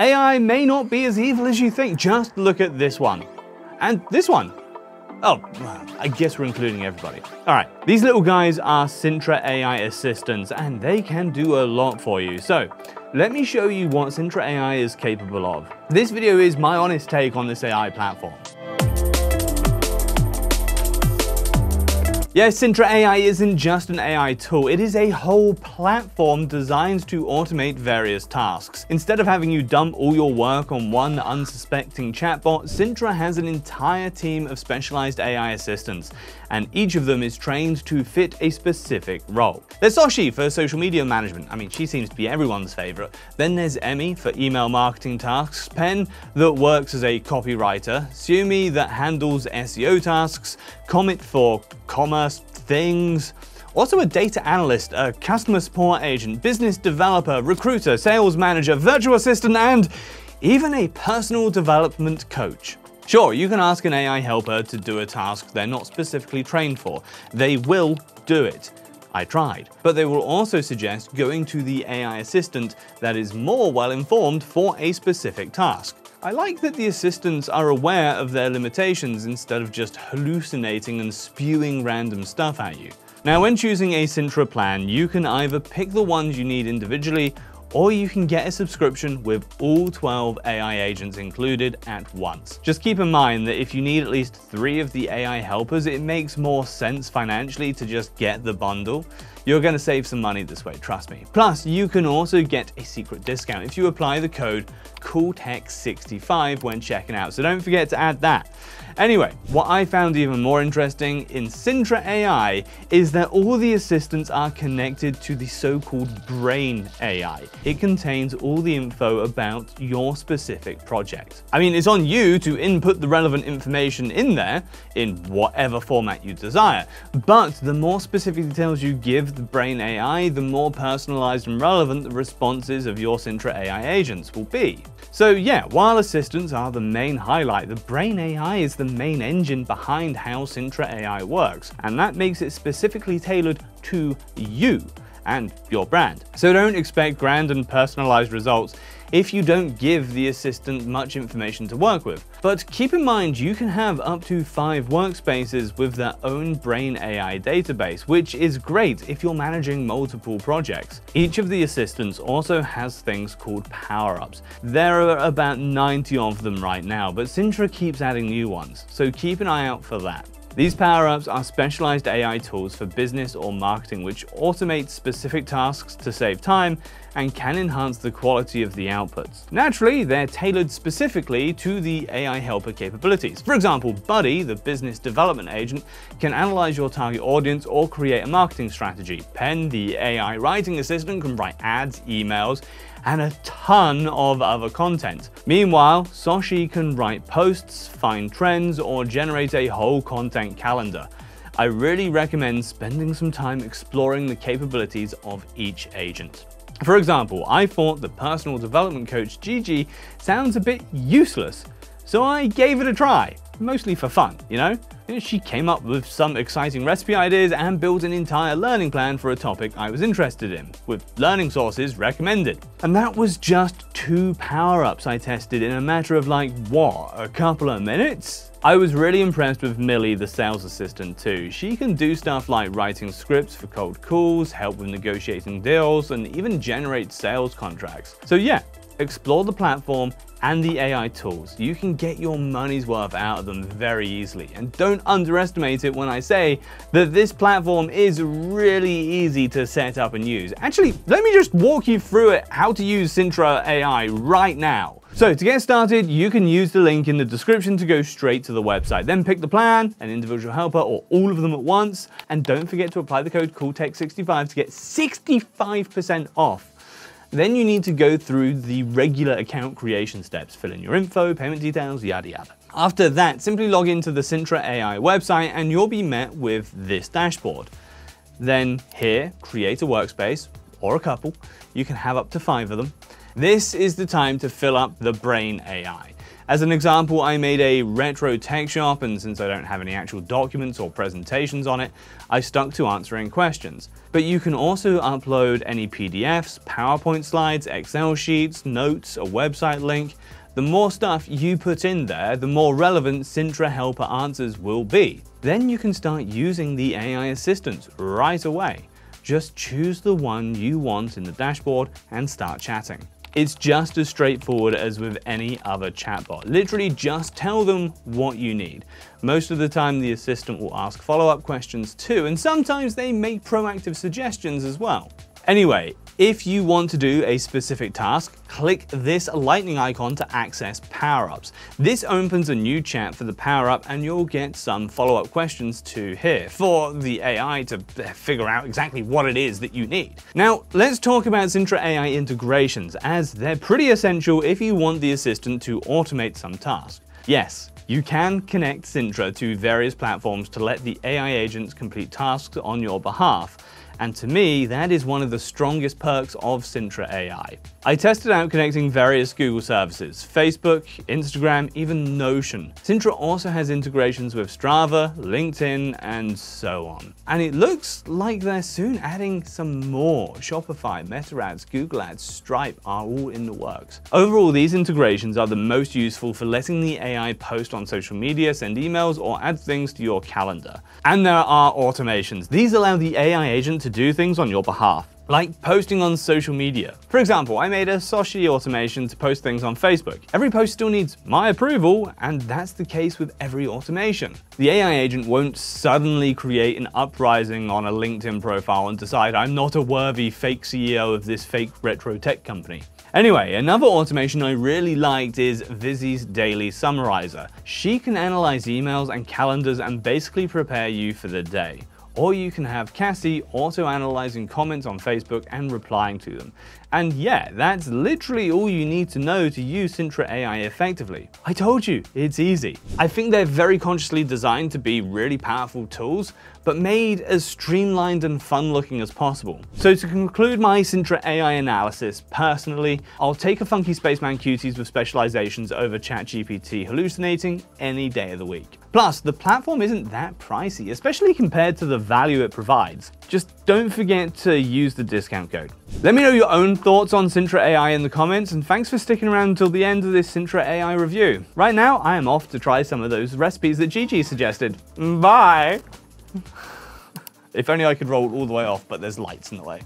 AI may not be as evil as you think. Just look at this one. And this one. Oh, I guess we're including everybody. All right, these little guys are Sintra AI assistants, and they can do a lot for you. So let me show you what Sintra AI is capable of. This video is my honest take on this AI platform. Yes, Sintra AI isn't just an AI tool, it is a whole platform designed to automate various tasks. Instead of having you dump all your work on one unsuspecting chatbot, Sintra has an entire team of specialized AI assistants, and each of them is trained to fit a specific role. There's Soshi for social media management, I mean, she seems to be everyone's favorite. Then there's Emmy for email marketing tasks, Pen that works as a copywriter, Seomi that handles SEO tasks, Commet for commerce things. Also a data analyst, a customer support agent, business developer, recruiter, sales manager, virtual assistant, and even a personal development coach. Sure, you can ask an AI helper to do a task they're not specifically trained for. They will do it. I tried. But they will also suggest going to the AI assistant that is more well informed for a specific task. I like that the assistants are aware of their limitations instead of just hallucinating and spewing random stuff at you. Now when choosing a Sintra plan, you can either pick the ones you need individually or you can get a subscription with all 12 AI agents included at once. Just keep in mind that if you need at least three of the AI helpers, it makes more sense financially to just get the bundle. You're going to save some money this way, trust me. Plus, you can also get a secret discount if you apply the code CoolTech65 when checking out, so don't forget to add that. Anyway, what I found even more interesting in Sintra AI is that all the assistants are connected to the so-called Brain AI. It contains all the info about your specific project. I mean, it's on you to input the relevant information in there, in whatever format you desire, but the more specific details you give the Brain AI, the more personalized and relevant the responses of your Sintra AI agents will be. So yeah, while assistants are the main highlight, the Brain AI is the main engine behind how Sintra AI works, and that makes it specifically tailored to you and your brand. So don't expect grand and personalized results if you don't give the assistant much information to work with. But keep in mind you can have up to five workspaces with their own Brain AI database, which is great if you're managing multiple projects. Each of the assistants also has things called power-ups. There are about 90 of them right now, but Sintra keeps adding new ones, so keep an eye out for that. These power-ups are specialized AI tools for business or marketing which automate specific tasks to save time and can enhance the quality of the outputs. Naturally, they're tailored specifically to the AI helper capabilities. For example, Buddy, the business development agent, can analyze your target audience or create a marketing strategy. Pen, the AI writing assistant, can write ads, emails, and a ton of other content. Meanwhile, Soshi can write posts, find trends, or generate a whole content calendar. I really recommend spending some time exploring the capabilities of each agent. For example, I thought the personal development coach Gigi sounds a bit useless, so I gave it a try, mostly for fun, you know? She came up with some exciting recipe ideas and built an entire learning plan for a topic I was interested in, with learning sources recommended. And that was just two power-ups I tested in a matter of like, what, a couple of minutes? I was really impressed with Milli, the sales assistant too. She can do stuff like writing scripts for cold calls, help with negotiating deals, and even generate sales contracts. So yeah, explore the platform and the AI tools. You can get your money's worth out of them very easily. And don't underestimate it when I say that this platform is really easy to set up and use. Actually, let me just walk you through it, how to use Sintra AI right now. So to get started, you can use the link in the description to go straight to the website. Then pick the plan, an individual helper, or all of them at once. And don't forget to apply the code CoolTech65 to get 65% off then you need to go through the regular account creation steps, fill in your info, payment details, yada yada. After that, simply log into the Sintra AI website and you'll be met with this dashboard. Then here, create a workspace, or a couple, you can have up to five of them. This is the time to fill up the Brain AI. As an example, I made a retro tech shop, and since I don't have any actual documents or presentations on it, I stuck to answering questions. But you can also upload any PDFs, PowerPoint slides, Excel sheets, notes, a website link. The more stuff you put in there, the more relevant Sintra Helper answers will be. Then you can start using the AI assistants right away. Just choose the one you want in the dashboard and start chatting. It's just as straightforward as with any other chatbot. Literally just tell them what you need. Most of the time the assistant will ask follow-up questions too, and sometimes they make proactive suggestions as well. Anyway, if you want to do a specific task, click this lightning icon to access power-ups. This opens a new chat for the power-up and you'll get some follow-up questions to here for the AI to figure out exactly what it is that you need. Now, let's talk about Sintra AI integrations as they're pretty essential if you want the assistant to automate some task. Yes, you can connect Sintra to various platforms to let the AI agents complete tasks on your behalf. And to me, that is one of the strongest perks of Sintra AI. I tested out connecting various Google services, Facebook, Instagram, even Notion. Sintra also has integrations with Strava, LinkedIn, and so on. And it looks like they're soon adding some more. Shopify, Meta Ads, Google Ads, Stripe are all in the works. Overall, these integrations are the most useful for letting the AI post on social media, send emails, or add things to your calendar. And there are automations. These allow the AI agent do things on your behalf like posting on social media. For example, I made a Soshi automation to post things on Facebook. Every post still needs my approval, and that's the case with every automation. The AI agent won't suddenly create an uprising on a LinkedIn profile and decide I'm not a worthy fake CEO of this fake retro tech company. Anyway, another automation I really liked is Vizzy's Daily Summarizer. She can analyze emails and calendars and basically prepare you for the day or you can have Cassie auto-analyzing comments on Facebook and replying to them. And yeah, that's literally all you need to know to use Sintra AI effectively. I told you, it's easy. I think they're very consciously designed to be really powerful tools, but made as streamlined and fun looking as possible. So to conclude my Sintra AI analysis, personally, I'll take a funky Spaceman Cuties with specializations over ChatGPT hallucinating any day of the week. Plus, the platform isn't that pricey, especially compared to the value it provides. Just don't forget to use the discount code. Let me know your own thoughts on Sintra AI in the comments, and thanks for sticking around until the end of this Sintra AI review. Right now, I am off to try some of those recipes that Gigi suggested. Bye! if only I could roll all the way off, but there's lights in the way.